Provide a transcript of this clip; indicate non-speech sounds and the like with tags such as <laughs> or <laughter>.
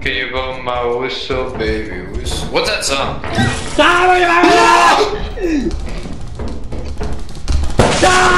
Can you blow my whistle, baby whistle? What's that song? <laughs>